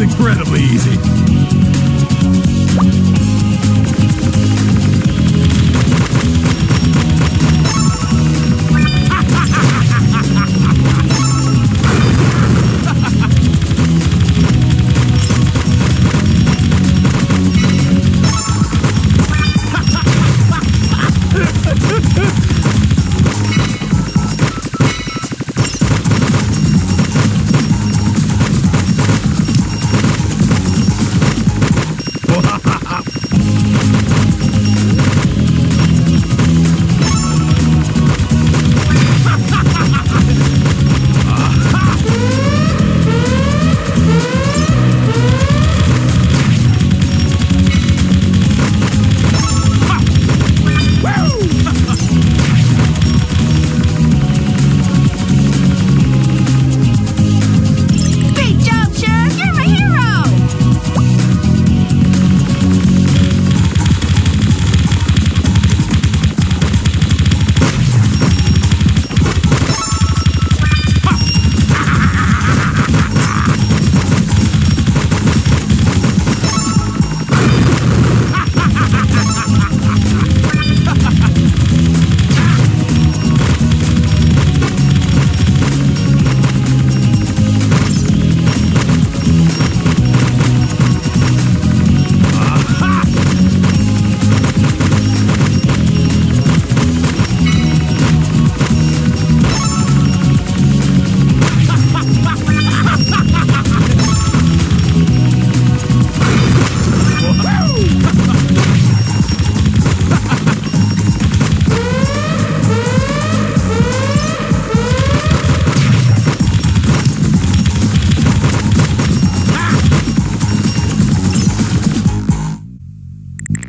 incredibly easy.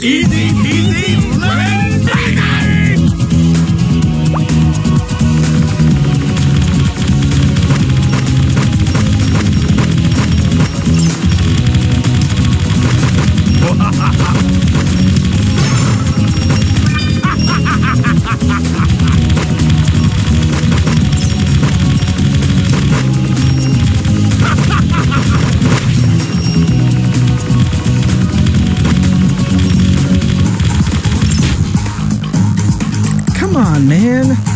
Easy, easy. man.